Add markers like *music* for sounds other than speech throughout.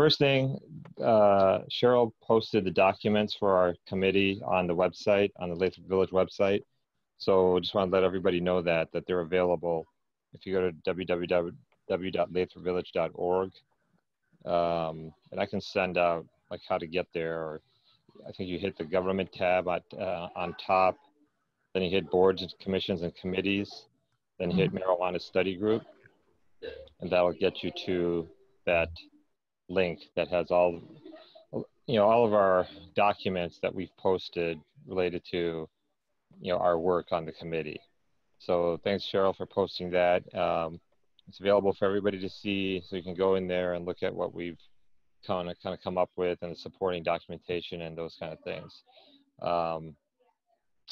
first thing, uh, Cheryl posted the documents for our committee on the website, on the Lathrup Village website. So just want to let everybody know that, that they're available. If you go to www.lathrupvillage.org, um, and I can send out like how to get there, or I think you hit the government tab at, uh, on top, then you hit boards and commissions and committees, then hit marijuana study group, and that'll get you to that link that has all, you know, all of our documents that we've posted related to, you know, our work on the committee. So thanks, Cheryl, for posting that. Um, it's available for everybody to see, so you can go in there and look at what we've kind of kind of come up with and the supporting documentation and those kind of things. Um,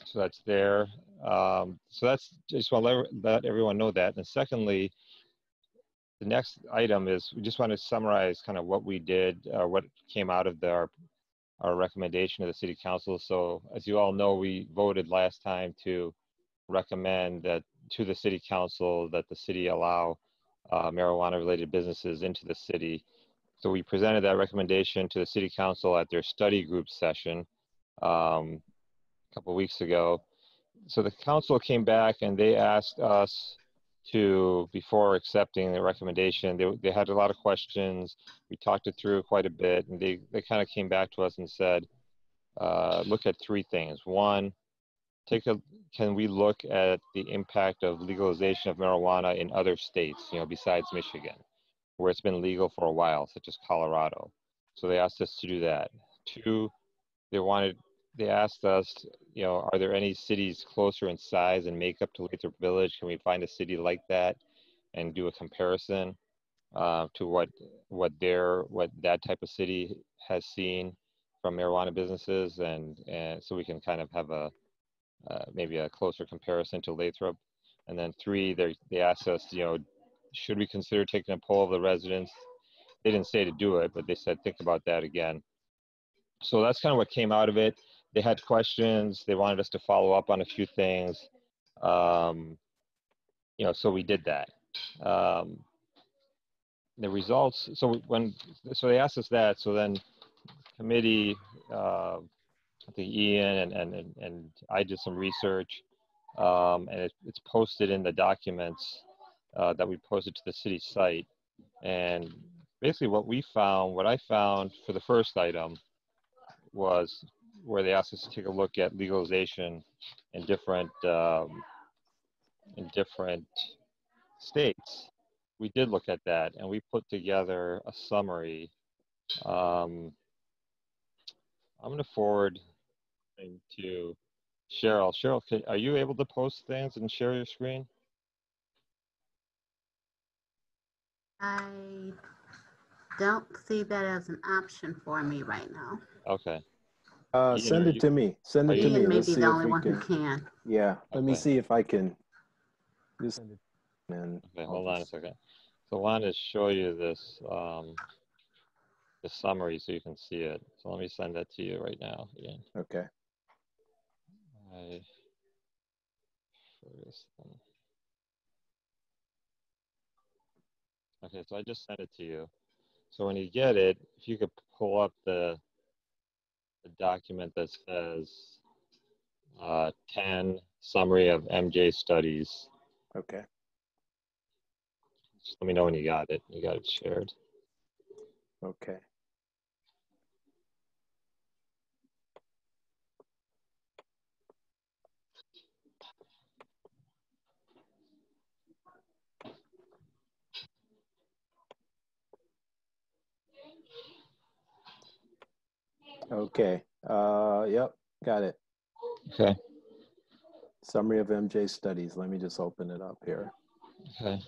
so that's there. Um, so that's just want to let, let everyone know that. And secondly, the next item is we just want to summarize kind of what we did, uh, what came out of the, our, our recommendation to the city council. So as you all know, we voted last time to recommend that to the city council that the city allow uh, marijuana related businesses into the city. So we presented that recommendation to the city council at their study group session um, a couple weeks ago. So the council came back and they asked us to, before accepting the recommendation, they, they had a lot of questions. We talked it through quite a bit and they, they kind of came back to us and said, uh, look at three things. One, take a can we look at the impact of legalization of marijuana in other states you know besides michigan where it's been legal for a while such as colorado so they asked us to do that two they wanted they asked us you know are there any cities closer in size and makeup to lathrup village can we find a city like that and do a comparison uh, to what what their what that type of city has seen from marijuana businesses and and so we can kind of have a uh, maybe a closer comparison to Lathrup. And then three, they they asked us, you know, should we consider taking a poll of the residents? They didn't say to do it, but they said think about that again. So that's kind of what came out of it. They had questions. They wanted us to follow up on a few things. Um, you know, so we did that. Um, the results. So when so they asked us that. So then committee. Uh, I think Ian and, and, and I did some research um, and it, it's posted in the documents uh, that we posted to the city site. And basically what we found, what I found for the first item was where they asked us to take a look at legalization in different, um, in different states. We did look at that and we put together a summary. Um, I'm going to forward to Cheryl. Cheryl, can, are you able to post things and share your screen? I don't see that as an option for me right now. Okay. Uh, send it you- to me. Send it to me. Ian may Let's be see the if only we one who can. can. Yeah, let me Okay. see if I can. Just send it. And Okay, hold on a second. So I wanted to show you this, um, the summary so you can see it. So let me send that to you right now, Ian. Okay. I, Ferguson. Okay, so I just sent it to you. So when you get it, if you could pull up the, the document that says uh, 10 summary of MJ studies. Okay. Just let me know when you got it. You got it shared. Okay. Okay. Uh, yep. Got it. Okay. Summary of MJ studies. Let me just open it up here. Okay.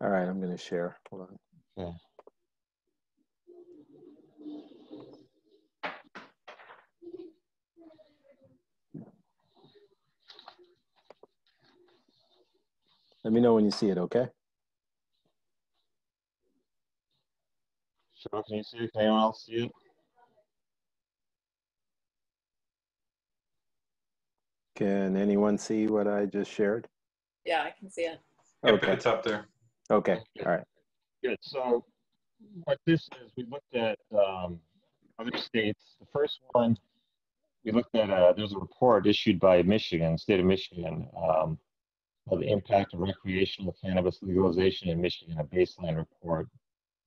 All right. I'm going to share. Hold on. Okay. Let me know when you see it, okay? Sure, can you see it? Can anyone else see it? Can anyone see what I just shared? Yeah, I can see it. Okay. It's up there. Okay, all right. Good, so what this is, we looked at um, other states. The first one, we looked at, uh, there's a report issued by Michigan, state of Michigan, um, of the impact of recreational cannabis legalization in Michigan, a baseline report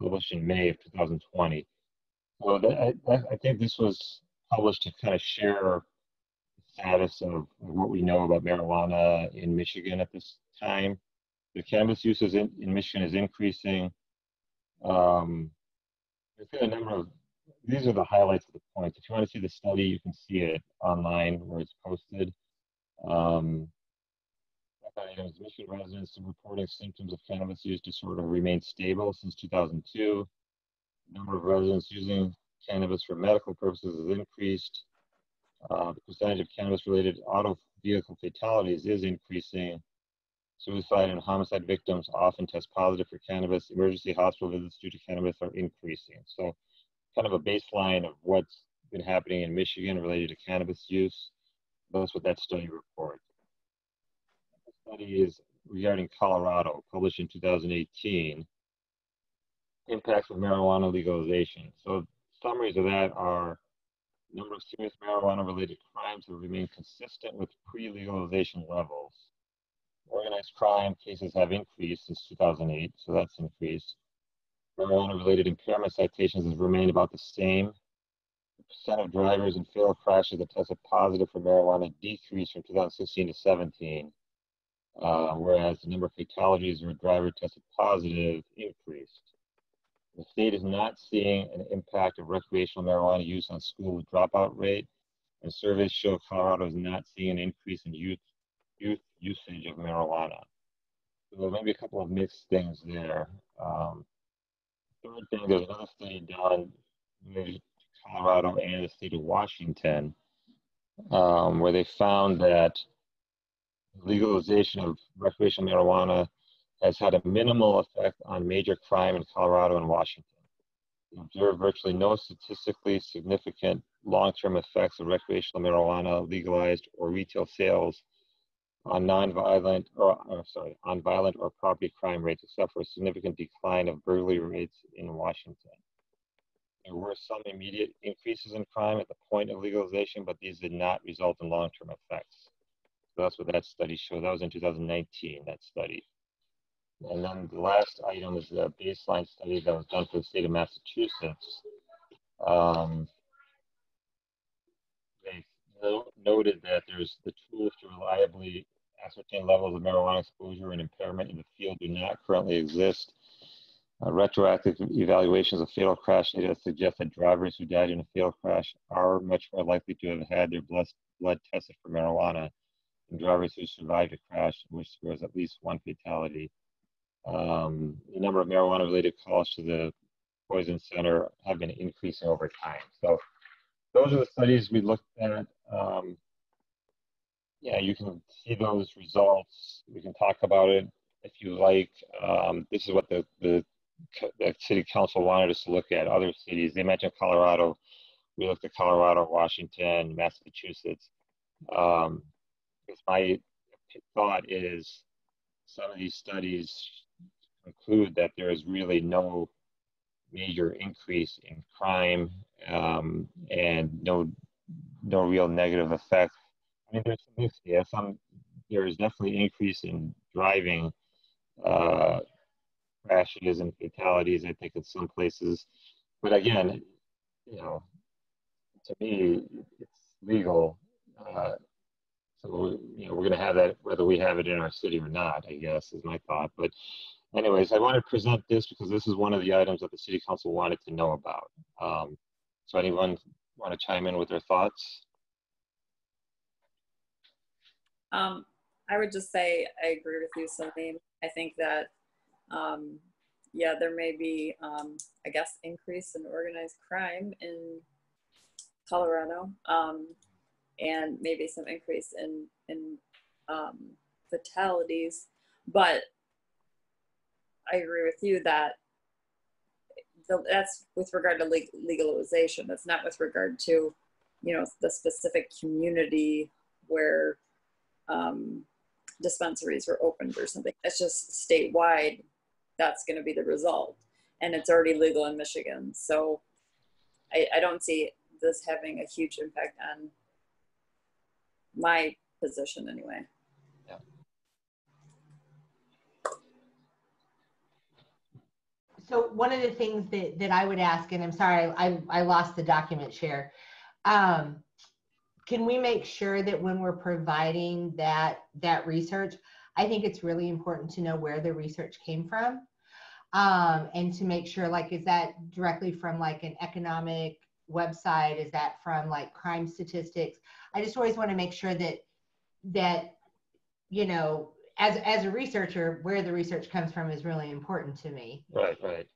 published in May of 2020. So that, I, I- think this was published to kind of share the status of what we know about marijuana in Michigan at this time. The cannabis uses in, in Michigan is increasing. Um, there's been a number of, these are the highlights of the points. If you want to see the study, you can see it online where it's posted. Um, items, Michigan residents reporting symptoms of cannabis use disorder remained stable since 2002. Number of residents using cannabis for medical purposes has increased. Uh, the percentage of cannabis-related auto vehicle fatalities is increasing. Suicide and homicide victims often test positive for cannabis. Emergency hospital visits due to cannabis are increasing. So, kind of a baseline of what's been happening in Michigan related to cannabis use. That's what that study reports. Study is regarding Colorado, published in 2018. Impacts of marijuana legalization. So, summaries of that are number of serious marijuana related crimes have remained consistent with pre legalization levels. Organized crime cases have increased since 2008, so that's increased. Marijuana related impairment citations has remained about the same. The percent of drivers in fatal crashes that tested positive for marijuana decreased from 2016 to 17, uh, whereas the number of fatalities where a driver tested positive increased. The state is not seeing an impact of recreational marijuana use on school dropout rate, and surveys show Colorado is not seeing an increase in youth youth usage of marijuana. So maybe a couple of mixed things there. Um, third thing, there's another study done to Colorado and the state of Washington, um, where they found that legalization of recreational marijuana has had a minimal effect on major crime in Colorado and Washington. We observed virtually no statistically significant long-term effects of recreational marijuana legalized or retail sales on non-violent or, or sorry, on violent or property crime rates, except for a significant decline of burglary rates in Washington. There were some immediate increases in crime at the point of legalization, but these did not result in long-term effects. That's what that study showed. That was in 2019, that study. And then the last item is a baseline study that was done for the state of Massachusetts. Um, they no- noted that there's the tools to reliably ascertain levels of marijuana exposure and impairment in the field do not currently exist. Uh, retroactive evaluations of fatal crash data suggest that drivers who died in a fatal crash are much more likely to have had their blood, blood tested for marijuana than drivers who survived a crash in which there was at least one fatality. Um, the number of marijuana related calls to the poison center have been increasing over time. So those are the studies we looked at. Um, yeah, you can see those results. We can talk about it if you like. Um, this is what the, the, the city council wanted us to look at other cities. They mentioned Colorado. We looked at Colorado, Washington, Massachusetts. Um, because my thought is some of these studies conclude that there is really no major increase in crime um, and no no real negative effect. I mean, there's some yeah, some there is definitely increase in driving uh, crashes and fatalities. I think in some places, but again, you know, to me, it's legal. Uh, so you know, we're going to have that whether we have it in our city or not. I guess is my thought. But anyways, I want to present this because this is one of the items that the city council wanted to know about. Um, so anyone want to chime in with their thoughts? Um, I would just say I agree with you, Salim. I think that, um, yeah, there may be, um, I guess, increase in organized crime in Colorado, um, and maybe some increase in in um, fatalities. But I agree with you that the, that's with regard to leg- legalization. That's not with regard to, you know, the specific community where um, dispensaries were opened or something. It's just statewide. That's going to be the result, and it's already legal in Michigan. So I, I don't see this having a huge impact on my position anyway. Yeah. So one of the things that, that I would ask, and I'm sorry, I, I lost the document share. Um, can we make sure that when we're providing that, that research, I think it's really important to know where the research came from. Um, and to make sure like, is that directly from like an economic website? Is that from like crime statistics? I just always want to make sure that, that, you know, as as a researcher, where the research comes from is really important to me. Right, right.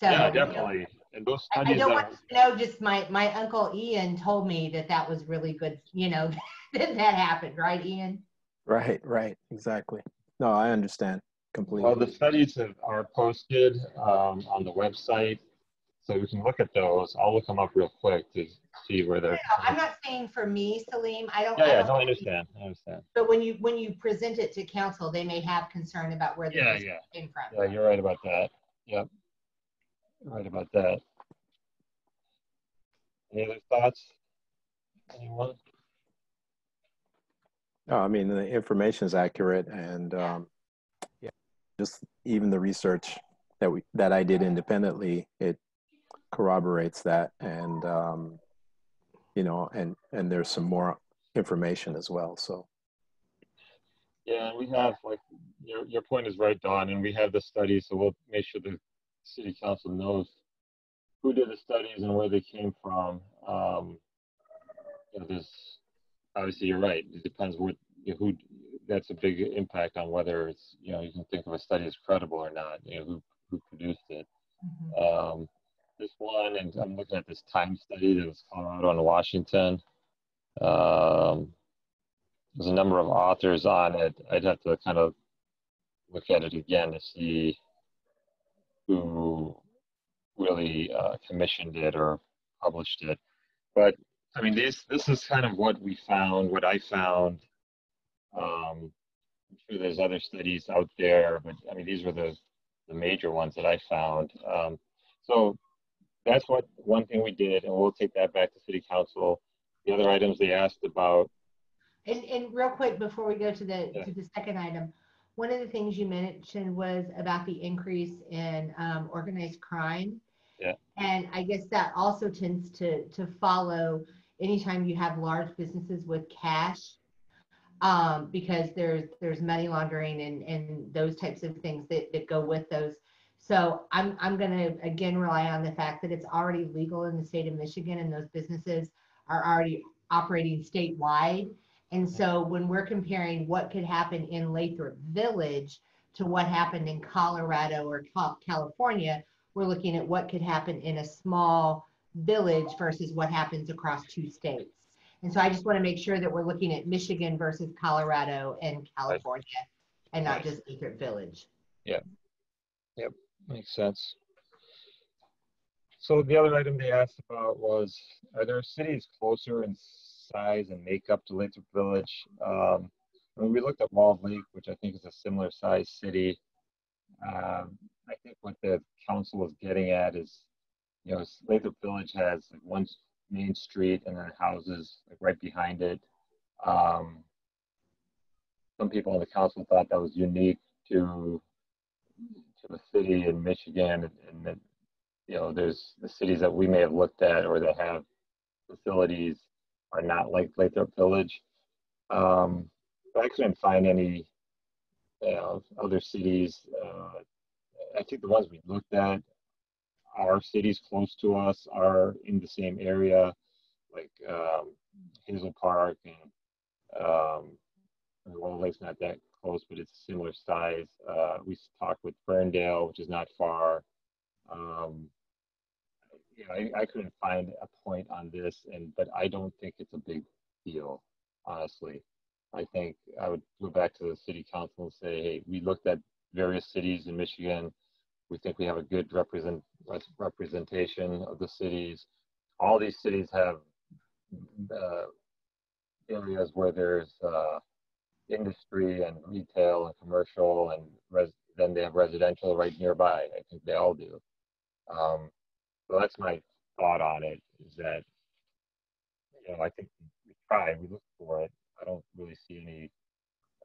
So yeah, you know, definitely. And those I- I don't want to know just my my uncle Ian told me that that was really good. You know *laughs* that that happened, right, Ian? Right, right, exactly. No, I understand completely. well, the studies have, are posted um, on the website, so we can look at those. I'll look them up real quick to see where they're. I'm not saying for me, Salim. I don't. Yeah, I yeah, don't no, I understand. I understand. But when you when you present it to council, they may have concern about where the Yeah, research yeah. came from. Yeah, you're right about that. Yep. You're Right about that. Any other thoughts? Anyone? No, I mean, the information is accurate and, um, yeah, just even the research that we, that I did independently, it corroborates that and, um, you know, and, and there's some more information as well, so. Yeah, and we have like your your point is right, Don, and we have the study, so we'll make sure the city council knows who did the studies and where they came from. Um, you know, there's obviously you're right. It depends what you know, who. That's a big impact on whether it's you know you can think of a study as credible or not. You know who who produced it. Mhm. Um, this one, and I'm looking at this time study that was Colorado and Washington. Um, there's a number of authors on it. I'd have to kind of look at it again to see who really uh, commissioned it or published it. But I mean, this this is kind of what we found, what I found. Um, I'm sure there's other studies out there, but I mean, these were the the major ones that I found. Um, so that's what one thing we did, and we'll take that back to City Council. The other items they asked about And, and real quick, before we go to the, Yeah. to the second item, one of the things you mentioned was about the increase in um, organized crime. Yeah. And I guess that also tends to, to follow anytime you have large businesses with cash. Um, because there's, there's money laundering and, and those types of things that, that go with those. So I'm, I'm gonna again rely on the fact that it's already legal in the state of Michigan and those businesses are already operating statewide. And so when we're comparing what could happen in Lathrup Village to what happened in Colorado or California, we're looking at what could happen in a small village versus what happens across two states. And so I just want to make sure that we're looking at Michigan versus Colorado and California and not just Lathrup Village. Makes sense. So the other item they asked about was, are there cities closer in size and makeup to Lathrup Village? Um, when we looked at Walled Lake, which I think is a similar size city, um, I think what the council was getting at is, you know, Lathrup Village has like one main street and then houses like right behind it. Um, some people on the council thought that was unique to a city in Michigan, and, and that, you know, there's the cities that we may have looked at or that have facilities are not like Lathrup Village. Um, I couldn't find any you know, other cities. Uh, I think the ones we looked at are cities close to us, are in the same area, like um, Hazel Park and um, Walled Lake's not that close, but it's a similar size. Uh, we talked with Ferndale, which is not far. Um, you know, I, I couldn't find a point on this, and but I don't think it's a big deal, honestly. I think I would go back to the city council and say, hey, we looked at various cities in Michigan. We think we have a good represent representation of the cities. All these cities have uh, areas where there's uh, industry and retail and commercial and res, then they have residential right nearby. I think they all do. Um, so that's my thought on it is that, you know, I think we tried, we looked for it. I don't really see any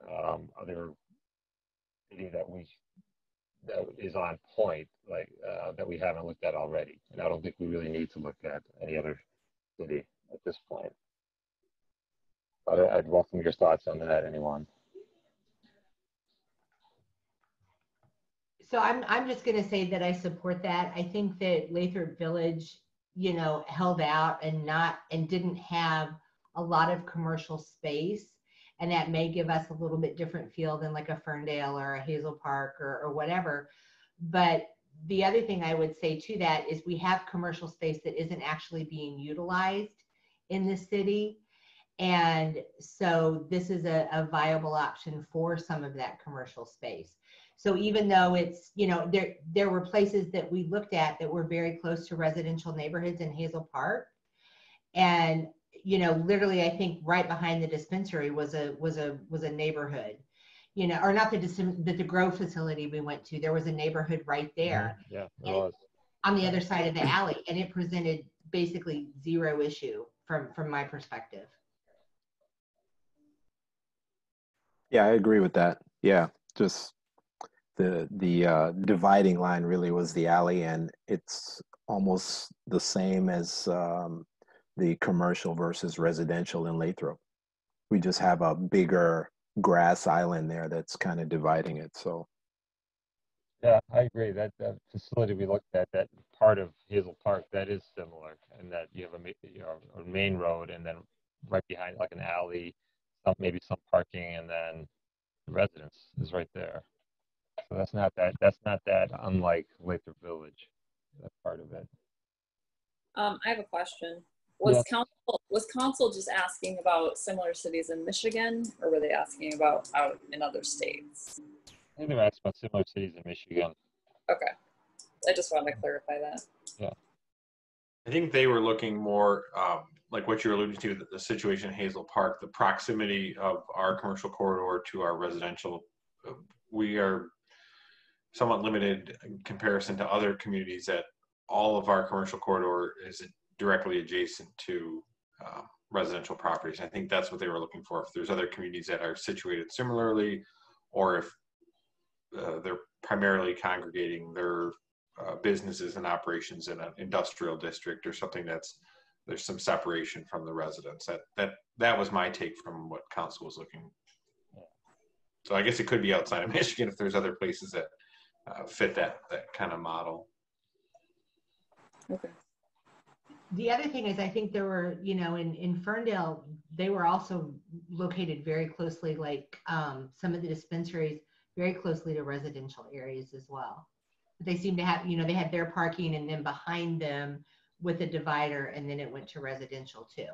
um, other city that we that is on point, like uh, that we haven't looked at already. And I don't think we really need to look at any other city at this point. I'd welcome your thoughts on that, anyone. So I'm, I'm just gonna say that I support that. I think that Lathrup Village, you know, held out and not, and didn't have a lot of commercial space. And that may give us a little bit different feel than like a Ferndale or a Hazel Park or, or whatever. But the other thing I would say to that is we have commercial space that isn't actually being utilized in the city. And so this is a, a viable option for some of that commercial space. So even though it's, you know, there there were places that we looked at that were very close to residential neighborhoods in Hazel Park. And, you know, literally I think right behind the dispensary was a was a was a neighborhood. You know, or not the the, the grow facility we went to. There was a neighborhood right mm-hmm. there. Yeah, was. On the other side of the alley. And it presented basically zero issue from from my perspective. Yeah, I agree with that. Yeah, just the the uh, dividing line really was the alley, and it's almost the same as um, the commercial versus residential in Lathrup. We just have a bigger grass island there that's kind of dividing it. So. Yeah, I agree. That, that facility we looked at, that part of Hazel Park, that is similar, and that you have a you know a main road, and then right behind like an alley, some maybe some parking, and then the residence is right there. So that's not that that's not that unlike Lathrup Village. That part of it. Um, I have a question. Was yes. council was council just asking about similar cities in Michigan, or were they asking about out in other states? I think they were asking about similar cities in Michigan. Okay, I just wanted to clarify that. Yeah, I think they were looking more um, like what you're alluding to, the, the situation in Hazel Park, the proximity of our commercial corridor to our residential. We are somewhat limited in comparison to other communities that all of our commercial corridor is directly adjacent to um, residential properties. I think that's what they were looking for. If there's other communities that are situated similarly, or if uh, they're primarily congregating their uh, businesses and operations in an industrial district or something that's there's some separation from the residents. That that that was my take from what council was looking. So I guess it could be outside of *laughs* Michigan if there's other places that uh, fit that that kind of model. Okay. The other thing is, I think there were, you know, in in Ferndale, they were also located very closely, like um, some of the dispensaries, very closely to residential areas as well. But they seem to have, you know, they had their parking, and then behind them with a divider, and then it went to residential too.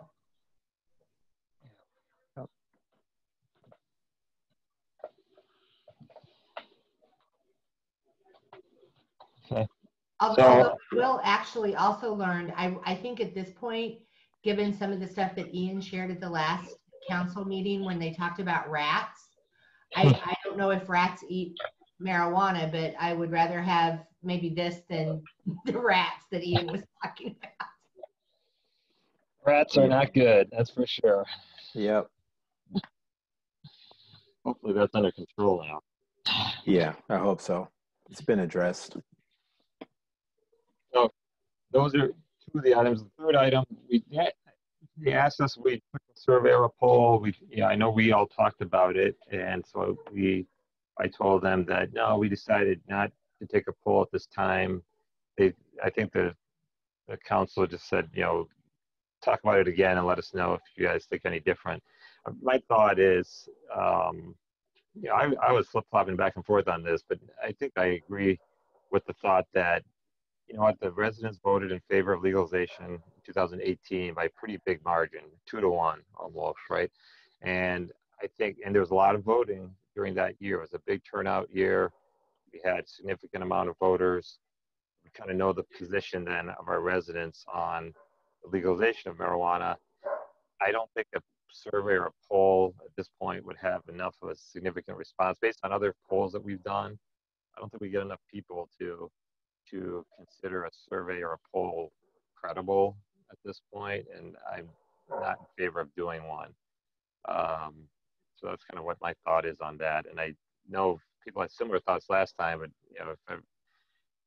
Okay. Although Will actually also learned, I, I think at this point, given some of the stuff that Ian shared at the last council meeting when they talked about rats, I, hmm. I don't know if rats eat marijuana, but I would rather have maybe this than *laughs* the rats that Ian was talking about. Rats are not good, that's for sure. Yep. Hopefully that's under control now. Yeah, I hope so. It's been addressed So those are two of the items. The third item, we they asked us, we took a survey or a poll. We, yeah, I know we all talked about it, and so we, I told them that no, we decided not to take a poll at this time. They, I think the, the council just said, you know, talk about it again and let us know if you guys think any different. My thought is, um, you know, I, I was flip flopping back and forth on this, but I think I agree with the thought that you know what, the residents voted in favor of legalization in 2018 by a pretty big margin, two to one almost, right? And I think, and there was a lot of voting during that year. It was a big turnout year. We had significant amount of voters. We kind of know the position then of our residents on the legalization of marijuana. I don't think a survey or a poll at this point would have enough of a significant response based on other polls that we've done. I don't think we get enough people to to consider a survey or a poll credible at this point, and I'm not in favor of doing one. Um, so that's kind of what my thought is on that. And I know people had similar thoughts last time, but you know, if I,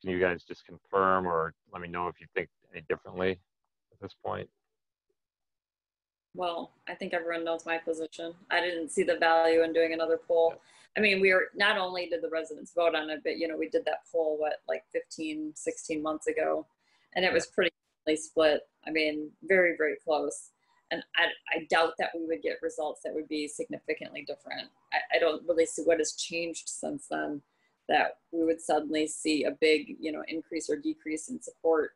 can you guys just confirm or let me know if you think any differently at this point? Well, I think everyone knows my position. I didn't see the value in doing another poll. I mean, we were not only did the residents vote on it, but you know, we did that poll what like 15, 16 months ago, and it was pretty split. I mean, very, very close. And I, I doubt that we would get results that would be significantly different. I, I don't really see what has changed since then that we would suddenly see a big, you know, increase or decrease in support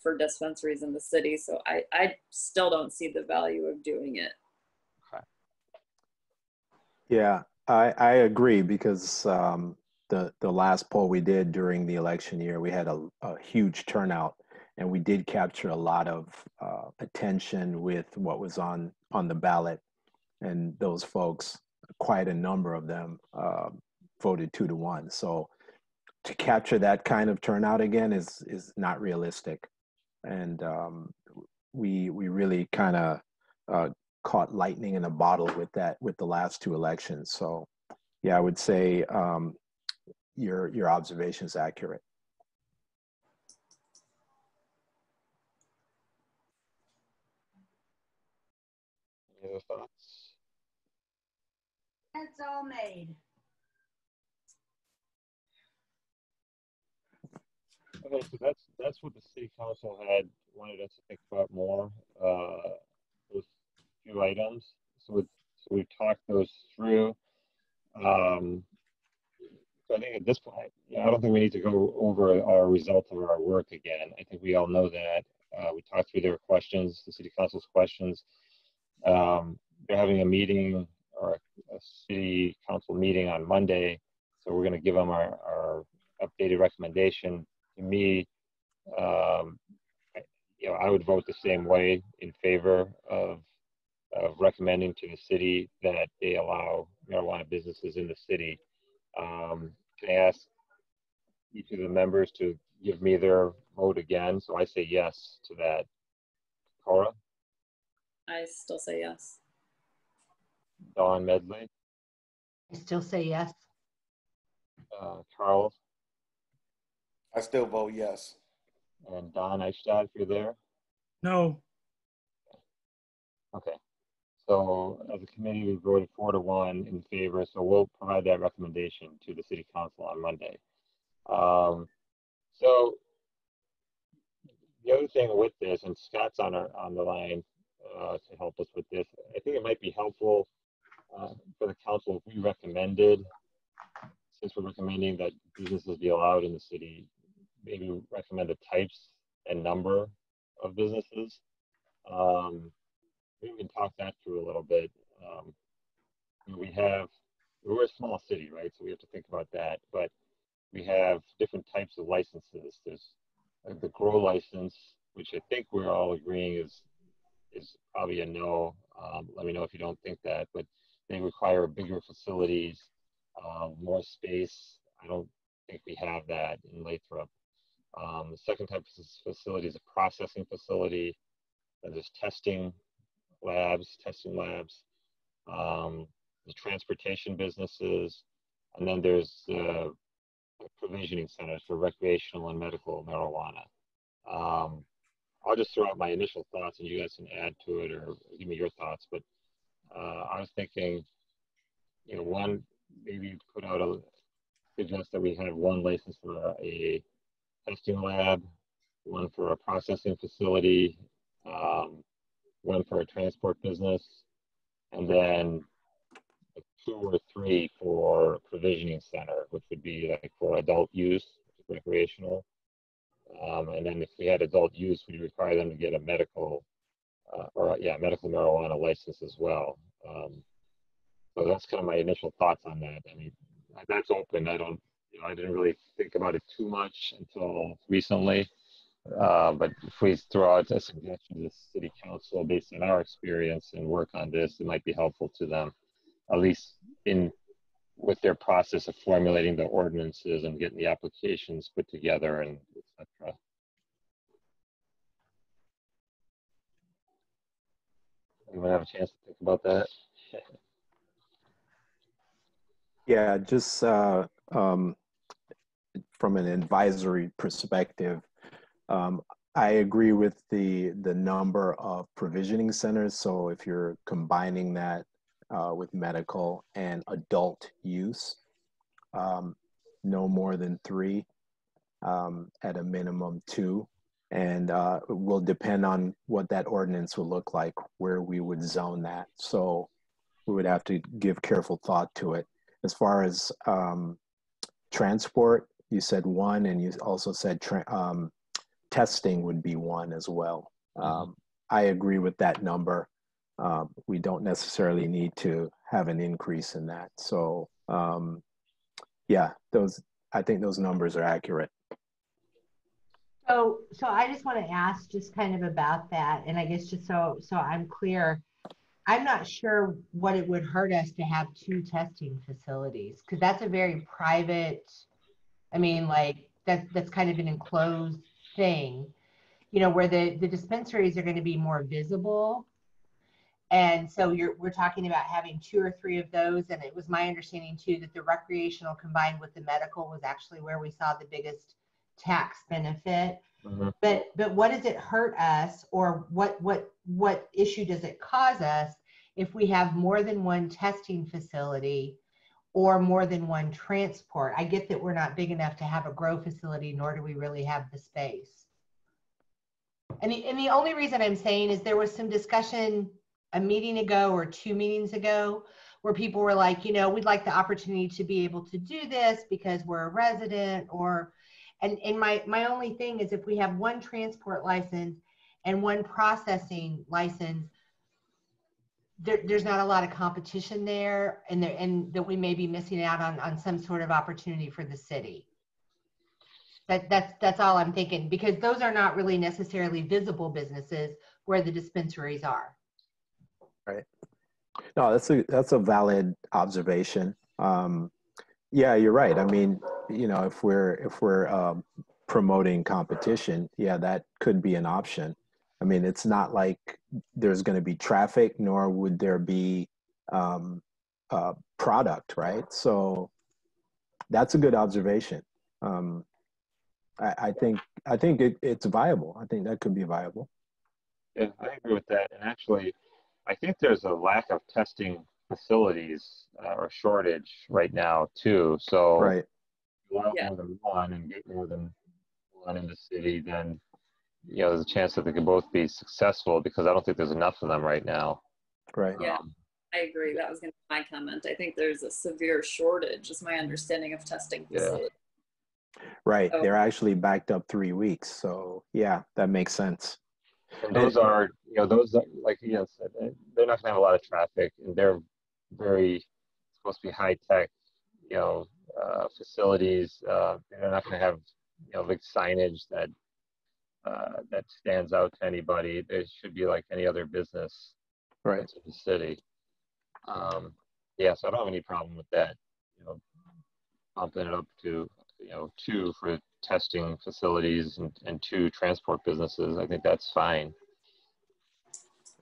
for dispensaries in the city. So I, I still don't see the value of doing it. Yeah, I, I agree because um, the the last poll we did during the election year, we had a, a huge turnout, and we did capture a lot of uh, attention with what was on on the ballot, and those folks, quite a number of them, uh, voted two to one. So to capture that kind of turnout again is is not realistic and um, we we really kind of uh, caught lightning in a bottle with that with the last two elections. So, yeah, I would say um, your your observation is accurate. Other thoughts? That's all made. Okay, so that's that's what the city council had wanted us to think about more. Uh, those few items. So we so we talked those through. Um, so I think at this point, yeah, I don't think we need to go over our results of our work again. I think we all know that. Uh, we talked through their questions, the city council's questions. Um, they're having a meeting or a, a city council meeting on Monday, so we're going to give them our, our updated recommendation to me, um, you know, I would vote the same way in favor of, of recommending to the city that they allow marijuana businesses in the city. Um, I ask each of the members to give me their vote again? So I say yes to that. Cora? I still say yes. Don Medley? I still say yes. Uh, Charles? I still vote yes. And Don Eichstadt, if you're there? No. Okay. So as a committee, we voted four to one in favor, so we'll provide that recommendation to the city council on Monday. Um, so the other thing with this, and Scott's on our, on the line uh, to help us with this, I think it might be helpful uh, for the council if we recommended, since we're recommending that businesses be allowed in the city, maybe recommend the types and number of businesses. Um, we can talk that through a little bit. Um, we have, we're a small city, right? So we have to think about that. But we have different types of licenses. There's uh, the grow license, which I think we're all agreeing is is probably a no. Um, let me know if you don't think that, but they require bigger facilities, uh, more space. I don't think we have that in Lathrup. Um, the second type of facility is a processing facility. And there's testing labs, testing labs, um, the transportation businesses, and then there's uh, provisioning centers for recreational and medical marijuana. Um, I'll just throw out my initial thoughts and you guys can add to it or give me your thoughts. But uh, I was thinking, you know, one, maybe put out a, suggest that we have one license for a testing lab, one for a processing facility, um, one for a transport business, and then two or three for provisioning center, which would be like for adult use, recreational. Um, and then if we had adult use, we'd require them to get a medical, uh, or yeah, medical marijuana license as well. Um, so that's kind of my initial thoughts on that. I mean, that's open. I don't you know, I didn't really think about it too much until recently. Uh, but if we throw out a suggestion to the city council based on our experience and work on this, it might be helpful to them, at least in with their process of formulating the ordinances and getting the applications put together and etc. Anyone have a chance to think about that? *laughs* Yeah, just uh, um, from an advisory perspective, um, I agree with the the number of provisioning centers. So if you're combining that uh, with medical and adult use, um, no more than three, um, at a minimum two, and uh, it will depend on what that ordinance will look like, where we would zone that. So we would have to give careful thought to it. As far as um, transport, you said one, and you also said tra- um, testing would be one as well. Um, I agree with that number. Um, we don't necessarily need to have an increase in that. So, um, yeah, those I think those numbers are accurate. So, so I just want to ask just kind of about that, and I guess just so so I'm clear, I'm not sure what it would hurt us to have two testing facilities because that's a very private. I mean, like that's that's kind of an enclosed thing, you know, where the the dispensaries are going to be more visible. And so you're we're talking about having two or three of those, and it was my understanding too that the recreational combined with the medical was actually where we saw the biggest tax benefit. Mm-hmm. But but what does it hurt us, or what what what issue does it cause us if we have more than one testing facility or more than one transport? I get that we're not big enough to have a grow facility, nor do we really have the space. And the, and the only reason I'm saying is there was some discussion a meeting ago or two meetings ago where people were like, you know, we'd like the opportunity to be able to do this because we're a resident or and and my my only thing is if we have one transport license and one processing license there, there's not a lot of competition there and there and that we may be missing out on on some sort of opportunity for the city. That that's that's all i'm thinking because those are not really necessarily visible businesses where the dispensaries are No, that's a that's a valid observation. Um, yeah, you're right. I mean, you know, if we're if we're um, promoting competition, yeah, that could be an option. I mean, it's not like there's going to be traffic, nor would there be um, product, right? So that's a good observation. Um, I, I think I think it, it's viable. I think that could be viable. Yeah, I agree with that. And actually, I think there's a lack of testing facilities uh, or shortage right now too. So Right. if you want Yeah. more than one and get more than one in the city, then you know there's a chance that they could both be successful because I don't think there's enough of them right now. Right. Yeah. Um, I agree. That was going to be my comment. I think there's a severe shortage, is my understanding of testing Yeah. facilities. Right. So- They're actually backed up three weeks. So yeah, that makes sense. And those are you know those are, like you said they- they're not going to have a lot of traffic and they're very supposed to be high tech you know uh, facilities uh, they're not going to have you know big signage that uh, that stands out to anybody they should be like any other business Right. in the city um, yeah so i don't have any problem with that you know bumping it up to you know two for testing facilities and, and two transport businesses i think that's fine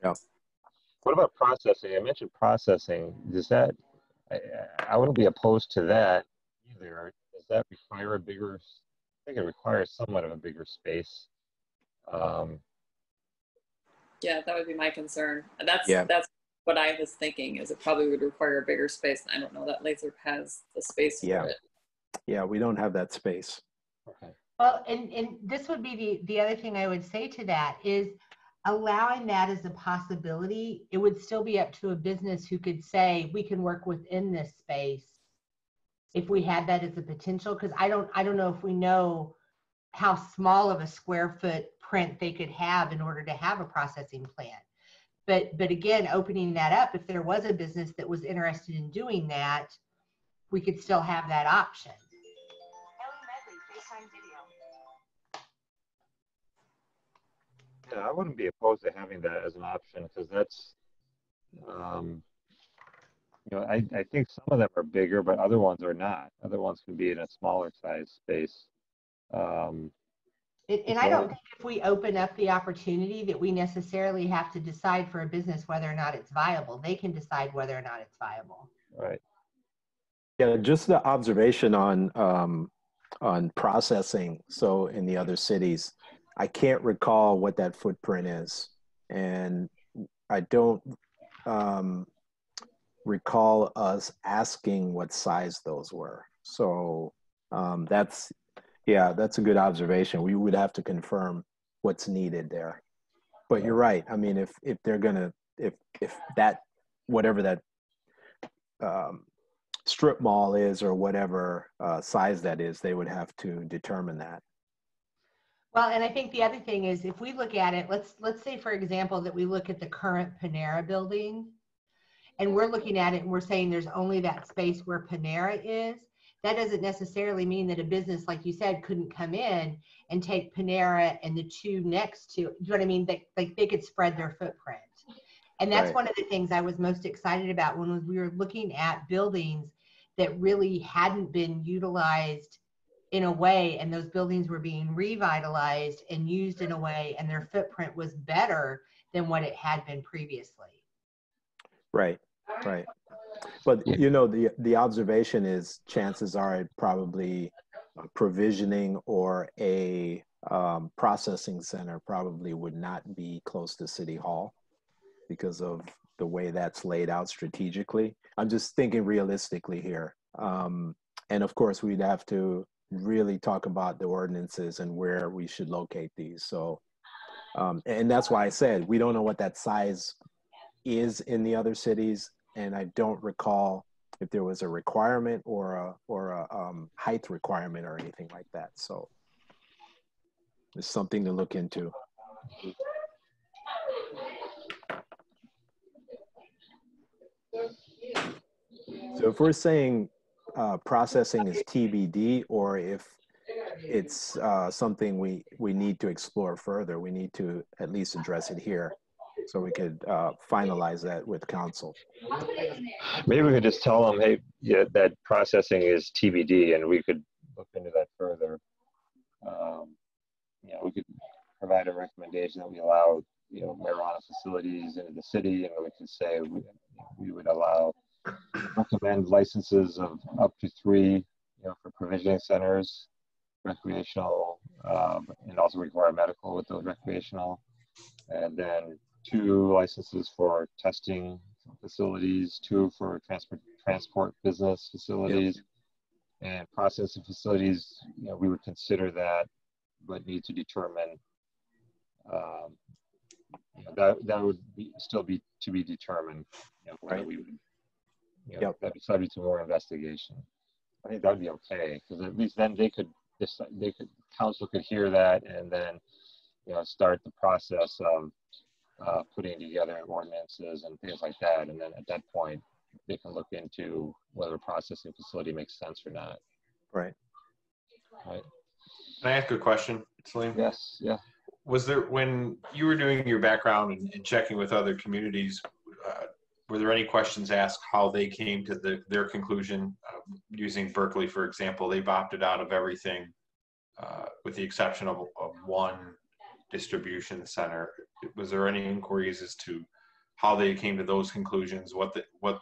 Yeah. what about processing i mentioned processing does that i, I wouldn't be opposed to that either does that require a bigger i think it requires somewhat of a bigger space um, Yeah, that would be my concern. That's Yeah. that's what I was thinking. Is it probably would require a bigger space. I don't know that Lathrup has the space Yeah. for it. Yeah, we don't have that space. okay Well, and, and this would be the, the other thing I would say to that is allowing that as a possibility, it would still be up to a business who could say, we can work within this space. If we had that as a potential, because I don't, I don't know if we know how small of a square foot print they could have in order to have a processing plant. But, but again, opening that up, if there was a business that was interested in doing that, we could still have that option. Ellie Medley, FaceTime video. Yeah, I wouldn't be opposed to having that as an option because that's, um, you know, I, I think some of them are bigger, but other ones are not. Other ones can be in a smaller size space. Um, And, and I don't think if we open up the opportunity that we necessarily have to decide for a business whether or not it's viable. They can decide whether or not it's viable. right. Yeah, just the observation on um, on processing. So in the other cities, I can't recall what that footprint is, and I don't um, recall us asking what size those were. So um, that's yeah, that's a good observation. We would have to confirm what's needed there. But you're right. I mean, if if they're gonna if if that whatever that um, strip mall is or whatever uh, size that is, they would have to determine that. Well, and I think the other thing is if we look at it, let's let's say for example that we look at the current Panera building and we're looking at it and we're saying there's only that space where Panera is, that doesn't necessarily mean that a business like you said couldn't come in and take Panera and the two next to, you know what I mean? They, like they could spread their footprint. And that's Right. one of the things I was most excited about when we were looking at buildings that really hadn't been utilized in a way and those buildings were being revitalized and used in a way and their footprint was better than what it had been previously. Right, right. But Yeah. you know, the the observation is chances are it probably a provisioning or a um, processing center probably would not be close to City Hall because of the way that's laid out strategically. I'm just thinking realistically here. Um, and of course, we'd have to really talk about the ordinances and where we should locate these. So, um, and that's why I said we don't know what that size is in the other cities, and I don't recall if there was a requirement or a or a um, height requirement or anything like that. So, it's something to look into. So if we're saying uh, processing is TBD, or if it's uh, something we we need to explore further, we need to at least address it here, so we could uh, finalize that with council. Maybe we could just tell them, hey, yeah, that processing is TBD, and we could look into that further. Um, you know, we could provide a recommendation that we allow, you know, marijuana facilities into the city, and we could say we, we would allow recommend licenses of up to three, you know, for provisioning centers, recreational, um, and also require medical with those recreational, and then two licenses for testing facilities, two for transport transport business facilities, and processing facilities. You know, we would consider that, but need to determine. Um, you know, that that would be, still be to be determined. You know, whether Right. we would. You know, Yep. that'd be subject to more investigation. I think that'd be okay because at least then they could decide, they could council could hear that and then you know start the process of uh, putting together ordinances and things like that. And then at that point, they can look into whether a processing facility makes sense or not. Right. Right. Can I ask a question, Celine? Yes. Yeah. Was there, when you were doing your background and, and checking with other communities, uh, were there any questions asked how they came to the, their conclusion? Uh, using Berkley, for example, they've opted out of everything uh, with the exception of, of one distribution center. Was there any inquiries as to how they came to those conclusions? What the, what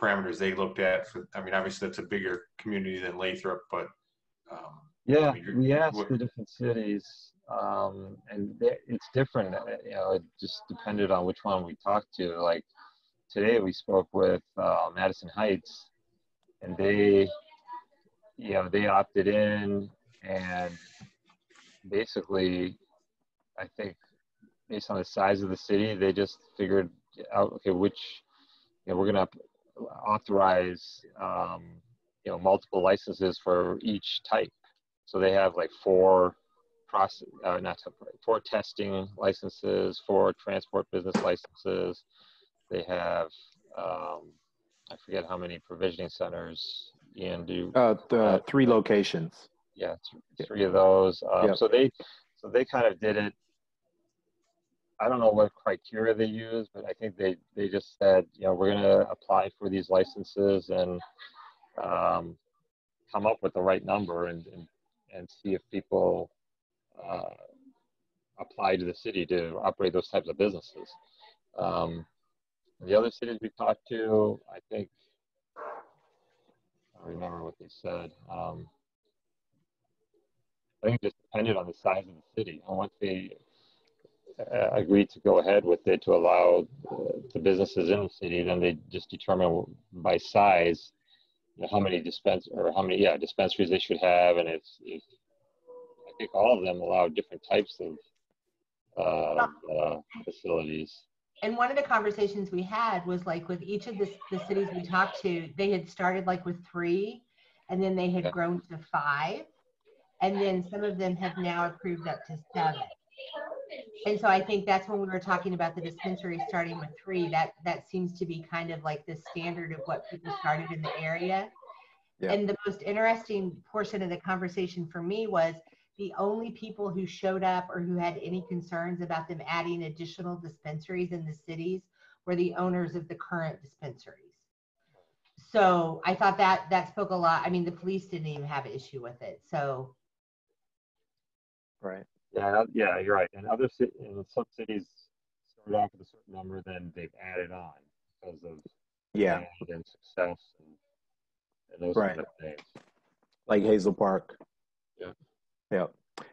parameters they looked at? For, I mean, obviously that's a bigger community than Lathrup, but um, Yeah, I mean, we asked what- the different cities, um, and they, it's different. uh, You know, it just depended on which one we talked to. Like today, we spoke with uh, Madison Heights, and they, you know, they opted in, and basically, I think based on the size of the city, they just figured out okay which, you know, we're gonna authorize, um, you know, multiple licenses for each type. So they have like four process, uh, not four testing licenses, four transport business licenses. They have, um, I forget how many provisioning centers. Ian, do Uh, the three locations. yeah, th- three of those. Um, Yep. So they, so they kind of did it I don't know what criteria they use, but I think they, they just said, you know, we're gonna apply for these licenses and um, come up with the right number and, and, and see if people uh, apply to the city to operate those types of businesses. Um, the other cities we talked to, I think, I don't remember what they said. Um, I think it just depended on the size of the city. And once they uh, agreed to go ahead with it to allow uh, the businesses in the city, then they just determine by size you know, how many dispense or how many yeah dispensaries they should have, and it's, it's I think all of them allow different types of uh, uh, facilities. And one of the conversations we had was like with each of the, the cities we talked to, they had started like with three and then they had grown to five. And then some of them have now approved up to seven. And so I think that's when we were talking about the dispensary starting with three, that, that seems to be kind of like the standard of what people started in the area. Yeah. And the most interesting portion of the conversation for me was the only people who showed up or who had any concerns about them adding additional dispensaries in the cities were the owners of the current dispensaries. So I thought that that spoke a lot. I mean, the police didn't even have an issue with it. So Right. Yeah, yeah, you're right. And other ci- in some cities start off with a certain number, then they've added on because of Yeah. demand and success and, and those Right. kind of things. Like Hazel Park. Yeah. Yeah.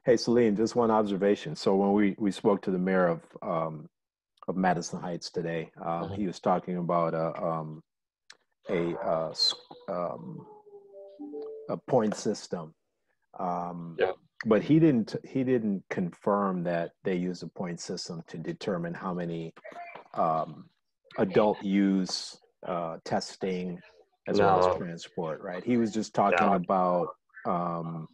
Hey, Celine, just one observation. So when we, we spoke to the mayor of, um, of Madison Heights today, um, Mhm. he was talking about a, um, a, uh, um, a point system. Um, Yeah. But he didn't, he didn't confirm that they use a point system to determine how many, um, adult use, uh, testing as well as transport, right? He was just talking No. about, um,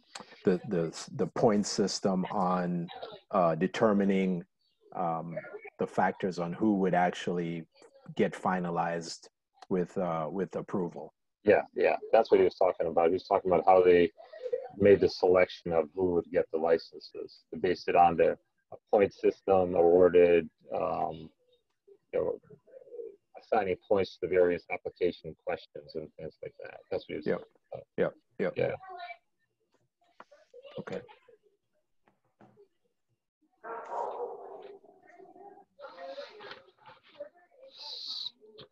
the, the, the point system on, uh, determining, um, the factors on who would actually get finalized with, uh, with approval. Yeah, yeah, that's what he was talking about. He was talking about how they made the selection of who would get the licenses. They based it on the point system awarded, um, you know, assigning points to the various application questions and things like that. That's what he was. Yep. talking about. Yep, yep. Yeah. Okay.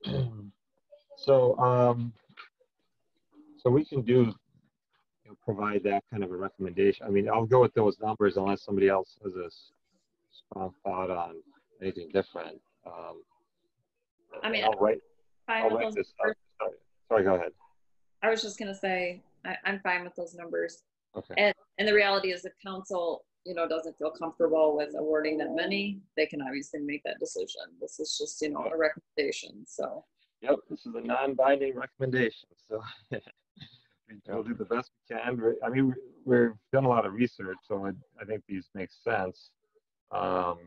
*clears throat* So, um, so we can do, you know, provide that kind of a recommendation. I mean, I'll go with those numbers unless somebody else has a strong thought on anything different. Um, I mean, I'll write, I'll write this Sorry, sorry, go ahead. I was just gonna say, I, I'm fine with those numbers. Okay. And, and the reality is if council, you know, doesn't feel comfortable with awarding that many, they can obviously make that decision. This is just, you know, a recommendation, so. Yep, this is a non-binding recommendation, so *laughs* we- we'll do the best we can. We're- I mean, we- we've done a lot of research, so I, I think these make sense. Um,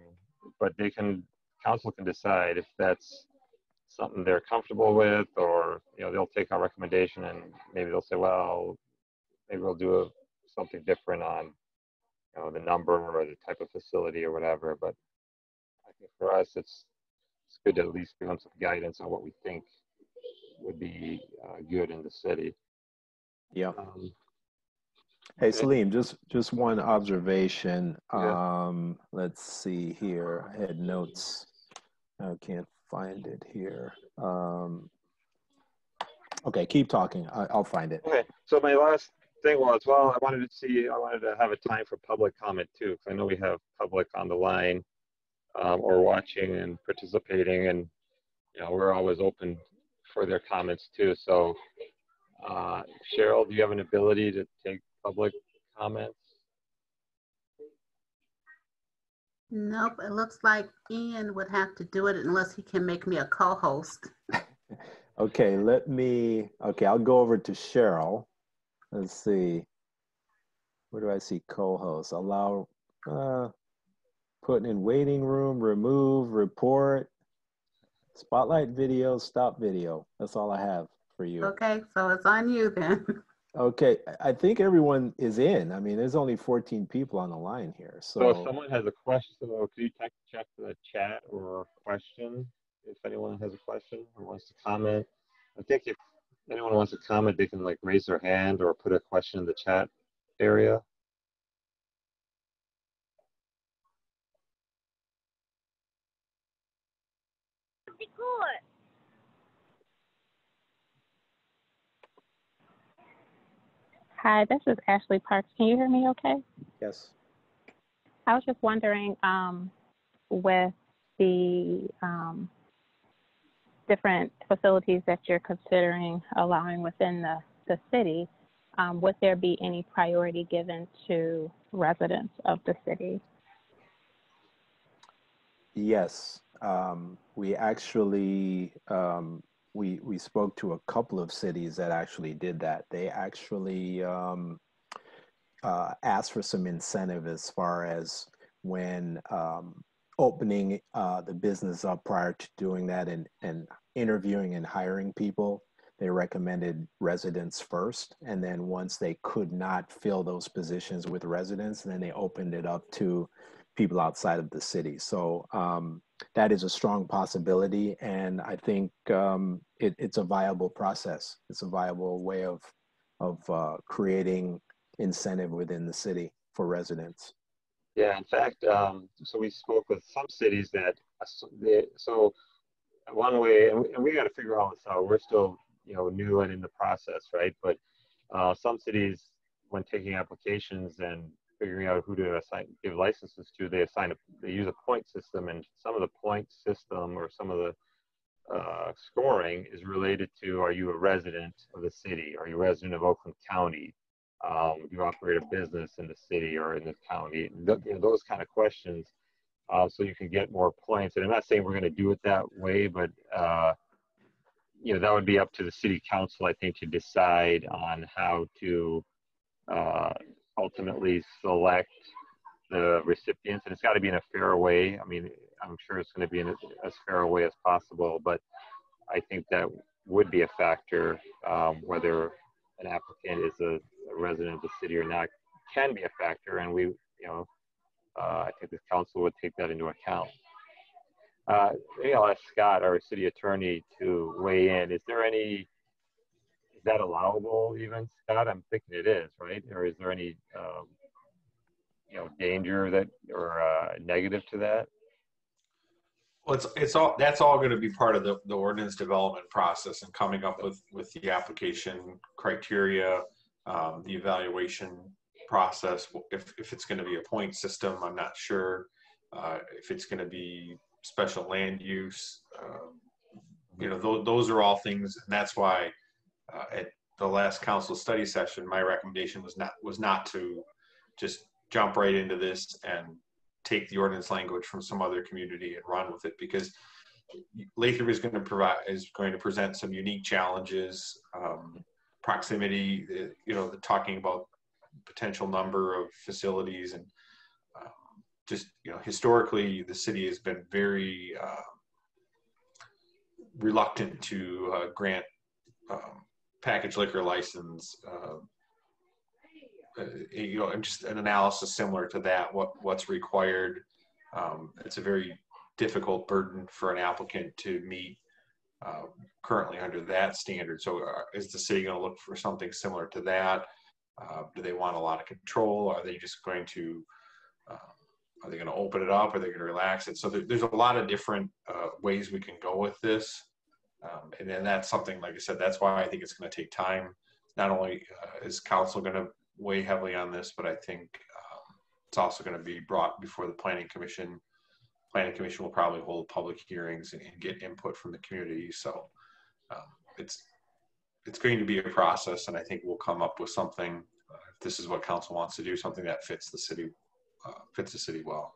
but they can, council can decide if that's something they're comfortable with, or, you know, they'll take our recommendation and maybe they'll say, well, maybe we'll do a- something different on, you know, the number or the type of facility or whatever, but I think for us, it's, it's good to at least give them some guidance on what we think would be uh, good in the city. Yeah. Um, Hey, Salim, just, just one observation. Yeah. Um, let's see here. I had notes. I can't find it here. Um, okay, keep talking. I, I'll find it. okay, so my last thing was, well, I wanted to see, I wanted to have a time for public comment too, because I know we have public on the line um, or watching and participating, and you know, we're always open for their comments too. So, uh, Cheryl, do you have an ability to take public comments? Nope, it looks like Ian would have to do it unless he can make me a co-host. *laughs* Okay, let me, okay, I'll go over to Cheryl. Let's see. Where do I see co-host? Allow, uh, putting in waiting room, remove, report, spotlight video, stop video. That's all I have for you. Okay, so it's on you then. Okay, I- I think everyone is in. I mean, there's only 14 people on the line here, So if someone has a question, so could you check, check the chat or question? If anyone has a question or wants to comment? I think if anyone wants to comment, they can like raise their hand or put a question in the chat area. Hi, this is Ashley Parks. Can you hear me okay? yes. I was just wondering um, with the um, different facilities that you're considering allowing within the, the city, um, would there be any priority given to residents of the city? Yes, um, we actually, um, we, we spoke to a couple of cities that actually did that. They actually, um, uh, asked for some incentive as far as when, um, opening, uh, the business up prior to doing that and, and interviewing and hiring people. They recommended residents first. And then once they could not fill those positions with residents, then they opened it up to people outside of the city. So um, that is a strong possibility, and I think um, it, it's a viable process. It's a viable way of of uh, creating incentive within the city for residents. Yeah, in fact, um, so we spoke with some cities that, they- so one way, and we, we got to figure all this out. We're still, you know, new and in the process, right? But uh, some cities, when taking applications and figuring out who to assign, give licenses to, they assign a, they use a point system, and some of the point system or some of the uh, scoring is related to: Are you a resident of the city? Are you a resident of Oakland County? Um, you operate a business in the city or in the county? Th- you know, those kind of questions uh, so you can get more points. And I'm not saying we're going to do it that way, but uh, you know that would be up to the city council, I think, to decide on how to uh, ultimately select the recipients, and it's got to be in a fair way. I mean, I'm sure it's going to be in as fair a way as possible, but I think that would be a factor um, whether an applicant is a, a resident of the city or not can be a factor, and we, you know, uh, I think the council would take that into account. Uh, maybe I'll ask Scott, our city attorney, to weigh in. Is there any, is that allowable even, Scott? I'm thinking it is, right? Or is there any, um, you know, danger that, or uh, negative to that? It's, it's all, that's all going to be part of the, the ordinance development process and coming up with, with the application criteria, um, the evaluation process. If, if it's going to be a point system, I'm not sure. Uh, if it's going to be special land use, um, you know, those, those are all things, and that's why uh, at the last council study session, my recommendation was not was not to just jump right into this and take the ordinance language from some other community and run with it because Lathrup is going to provide is going to present some unique challenges, um, proximity. uh, You know, the, talking about potential number of facilities and um, just you know historically the city has been very uh, reluctant to uh, grant um, package liquor license. Uh, you know, just an analysis similar to that. What what's required? Um, it's a very difficult burden for an applicant to meet uh, currently under that standard. So, uh, is the city going to look for something similar to that? Uh, do they want a lot of control? Are they just going to uh, are they going to open it up? Are they going to relax it? So there, there's a lot of different uh, ways we can go with this, um, and then that's something like I said. That's why I think it's going to take time. Not only uh, is council going to weigh heavily on this, but I think um, it's also going to be brought before the planning commission. Planning commission will probably hold public hearings and, and get input from the community. So um, it's it's going to be a process, and I think we'll come up with something. Uh, if this is what council wants to do, something that fits the city uh, fits the city well.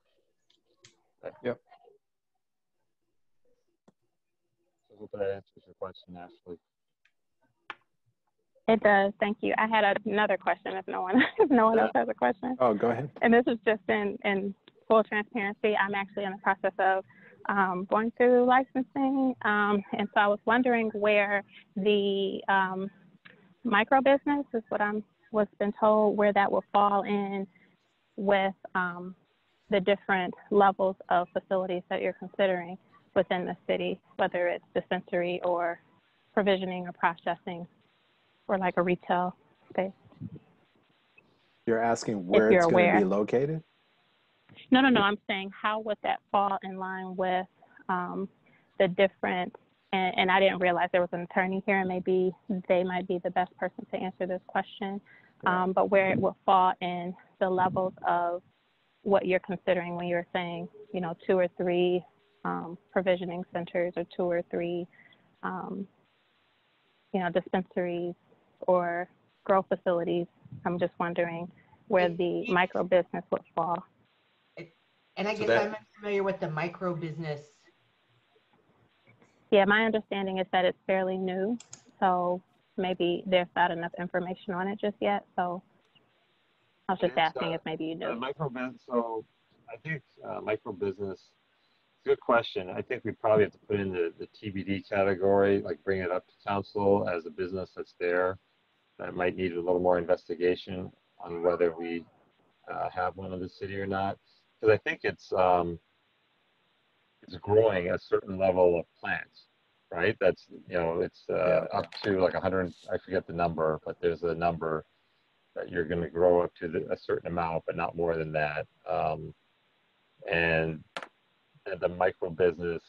I hope that answers your question, Ashley. It does. Thank you. I had another question if no one *laughs* if no one else has a question. Oh, go ahead. And this is just in, in full transparency. I'm actually in the process of um, going through licensing. Um, and so I was wondering where the um, micro business is what I'm what's been told where that will fall in with um, the different levels of facilities that you're considering within the city, whether it's dispensary or provisioning or processing or like a retail space. You're asking where you're it's going to be located? No, no, no. I'm saying how would that fall in line with um, the different, and, and I didn't realize there was an attorney here, and maybe they might be the best person to answer this question, um, but where it will fall in the levels of what you're considering when you're saying, you know, two or three um, provisioning centers or two or three, um, you know, dispensaries or grow facilities. I'm just wondering where the micro business would fall. And I So guess that- I'm unfamiliar with the micro business. Yeah, my understanding is that it's fairly new, so maybe there's not enough information on it just yet. So I was just It's, asking uh, if maybe you Uh, knew. micro business, so I think uh, micro business, good question. I think we probably have to put in the, the TBD category, like bring it up to council as a business that's there. That might need a little more investigation on whether we uh, have one in the city or not. Because I think it's, um, it's growing a certain level of plants, right? That's, you know, it's uh, up to like 100, I forget the number, but there's a number that you're going to grow up to the, a certain amount, but not more than that. Um, and, and the micro business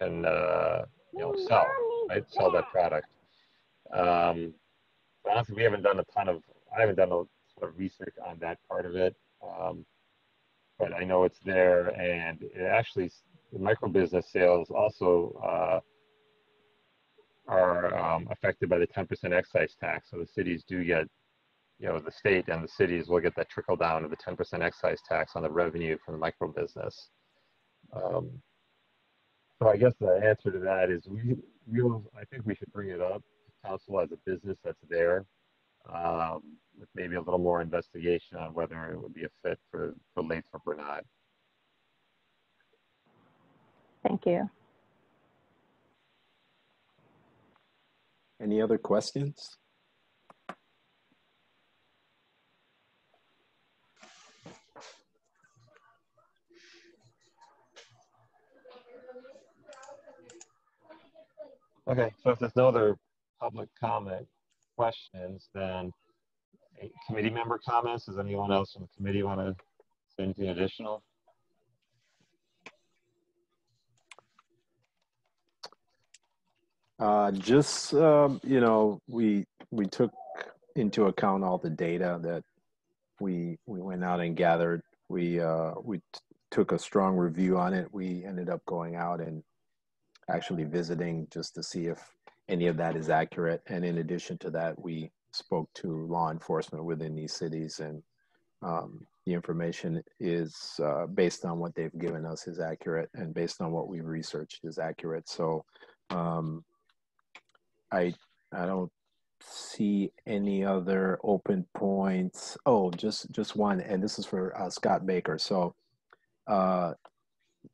can, uh, you know, sell, right? Sell that product. Um, honestly, we haven't done a ton of, I haven't done a ton of research on that part of it. Um, but I know it's there and it actually, the micro business sales also, uh, are um, affected by the 10% excise tax. So the cities do get you know, the state and the cities will get that trickle down of the 10% excise tax on the revenue from the micro business. Um, so I guess the answer to that is we, we'll, I think we should bring it up council as a business that's there um, with maybe a little more investigation on whether it would be a fit for, for Lathrup or not. Thank you. Any other questions? Okay, so if there's no other public comment questions, then committee member comments, does anyone else from the committee want to say anything additional? Uh, just, um, you know, we, we took into account all the data that we, we went out and gathered. We, uh, we took a strong review on it. We ended up going out and actually visiting just to see if any of that is accurate. And in addition to that, we spoke to law enforcement within these cities and um, the information is uh, based on what they've given us is accurate and based on what we've researched is accurate. So um, I I don't see any other open points. Oh, just just one, and this is for uh, Scott Baker. So, uh,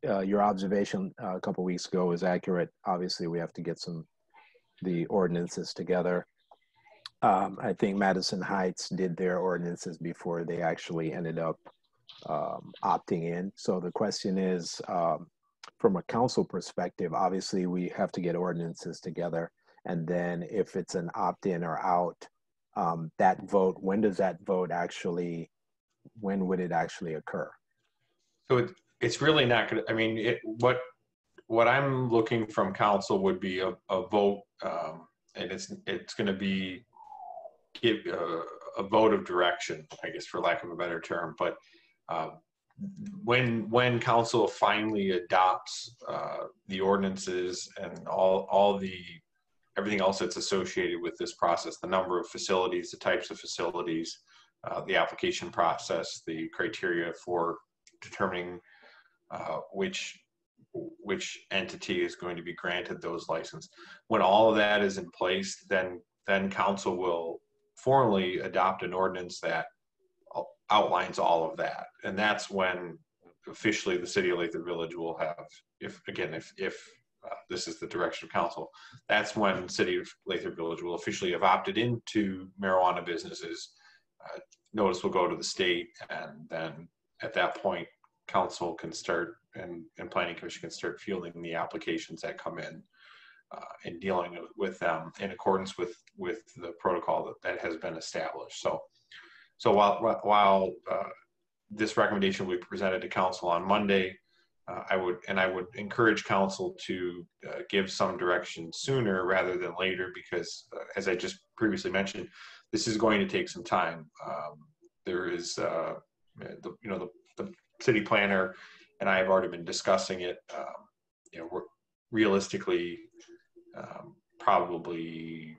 uh, your observation uh, a couple weeks ago is accurate. Obviously, we have to get some the ordinances together. Um, I think Madison Heights did their ordinances before they actually ended up um, opting in. So the question is, um, from a council perspective, obviously we have to get ordinances together and then if it's an opt-in or out um, that vote when does that vote actually when would it actually occur So it, it's really not going to, I mean, it, what, what I'm looking from council would be a, a vote, um, and it's, it's going to be give uh, a vote of direction, I guess, for lack of a better term. But uh, when when council finally adopts uh, the ordinances and all all the everything else that's associated with this process, the number of facilities, the types of facilities, uh, the application process, the criteria for determining uh, which which entity is going to be granted those license. When all of that is in place, then then council will formally adopt an ordinance that outlines all of that, and that's when officially the city of Lathrup Village will have, if again, if if uh, this is the direction of council. That's when City of Lathrup Village will officially have opted into marijuana businesses. Uh, notice will go to the state, and then at that point, council can start and, and planning commission can start fielding the applications that come in uh, and dealing with them in accordance with with the protocol that, that has been established. So, so while while uh, this recommendation will be presented to council on Monday, uh, I would and I would encourage council to uh, give some direction sooner rather than later because, uh, as I just previously mentioned, this is going to take some time. Um, there is, uh, the, you know, the, the city planner and I have already been discussing it. Um, you know, realistically, um, probably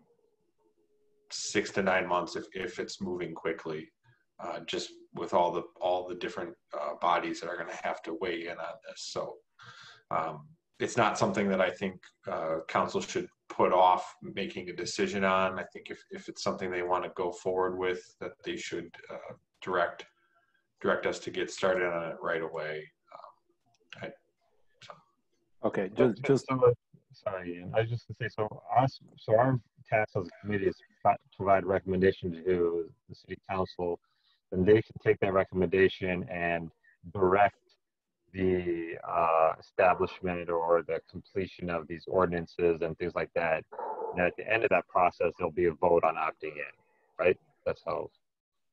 six to nine months if, if it's moving quickly, uh, just with all the all the different uh, bodies that are going to have to weigh in on this. So um, it's not something that I think uh, council should put off making a decision on. I think if, if it's something they want to go forward with, that they should uh, direct direct us to get started on it right away. Um, I, so. Okay, just just sorry, Ian. I was just gonna say, so us, so our task as a committee is to provide recommendation to the city council, then they can take that recommendation and direct the uh, establishment or the completion of these ordinances and things like that. And at the end of that process, there'll be a vote on opting in, right? That's how,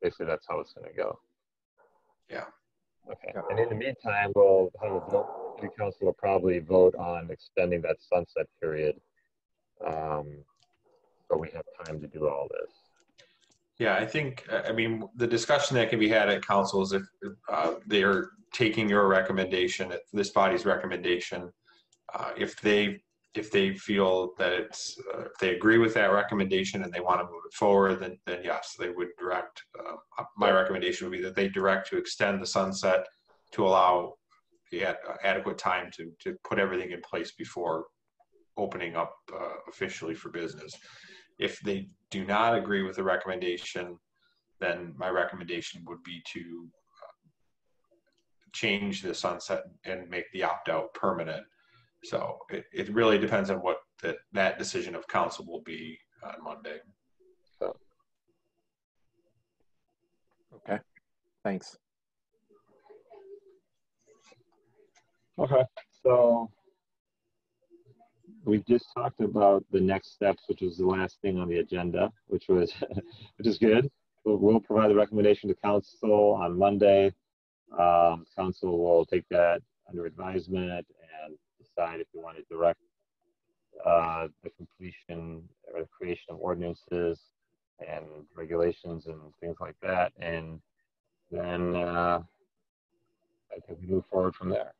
basically, that's how it's gonna go. Yeah. Okay. And in the meantime, we'll have a vote the council will probably vote on extending that sunset period. Um, but we have time to do all this. Yeah, I think, I mean, the discussion that can be had at council is if uh, they're taking your recommendation, this body's recommendation, uh, if they if they feel that it's uh, if they agree with that recommendation and they want to move it forward, then then yes, they would direct. Uh, my recommendation would be that they direct to extend the sunset to allow had adequate time to, to put everything in place before opening up uh, officially for business. If they do not agree with the recommendation, then my recommendation would be to uh, change the sunset and make the opt-out permanent. So it, it really depends on what the, that decision of council will be on Monday. So. Okay, thanks. Okay, so we just talked about the next steps, which was the last thing on the agenda, which was, *laughs* which is good. We'll, we'll provide the recommendation to council on Monday. Um, council will take that under advisement and decide if you want to direct uh, the completion or the creation of ordinances and regulations and things like that. And then uh, I think we move forward from there.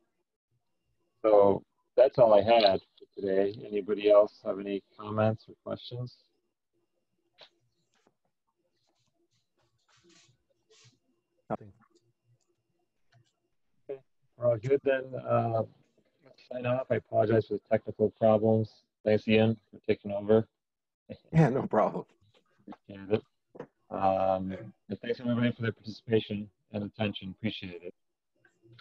So that's all I had for today. Anybody else have any comments or questions? Nothing. Okay, we're all good then. Uh, sign off. I apologize for the technical problems. Thanks, Ian, for taking over. *laughs* Yeah, no problem. Appreciate it. Um, and thanks everybody for their participation and attention. Appreciate it.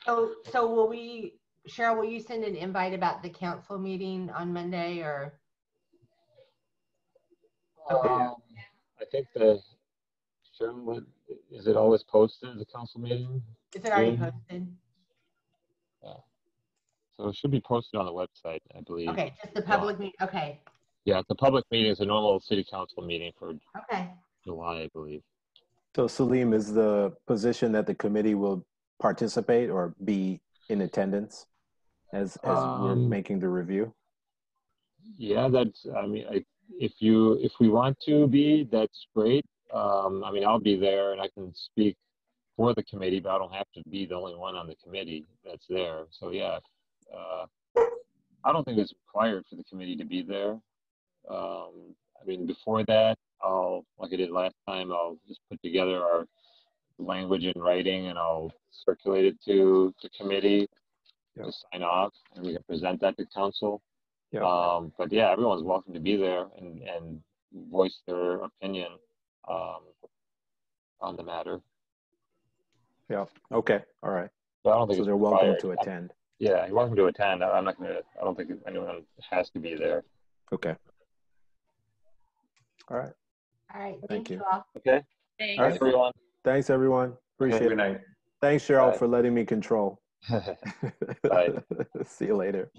So, so will we Cheryl, will you send an invite about the council meeting on Monday or? Um, I think the, Cheryl, is it always posted, the council meeting? Is it already posted? Yeah. So it should be posted on the website, I believe. Okay, just the public meeting, okay, Yeah, the public meeting is a normal city council meeting for okay. July, I believe. So Salim, is the position that the committee will participate or be in attendance? as as um, we're making the review? Yeah, that's. I mean, I, if you if we want to be, that's great. Um, I mean, I'll be there and I can speak for the committee, but I don't have to be the only one on the committee that's there. So yeah, uh, I don't think it's required for the committee to be there. Um, I mean, before that, I'll like I did last time. I'll just put together our language in writing and I'll circulate it to the committee yep. to sign off, and we can present that to council. Yep. Um, but yeah, everyone's welcome to be there and, and voice their opinion um, on the matter. Yeah. Okay. All right. But I don't think so they're required. welcome to attend. Yeah, you're welcome to attend. I- I'm not gonna, I don't think anyone has to be there. Okay. All right. All right, Thank thank you you. all. Okay? Thanks. All right. Thanks, everyone. Thanks, everyone. Appreciate Good it. Thanks, Cheryl, Bye. for letting me control. *laughs* *laughs* Bye. See you later.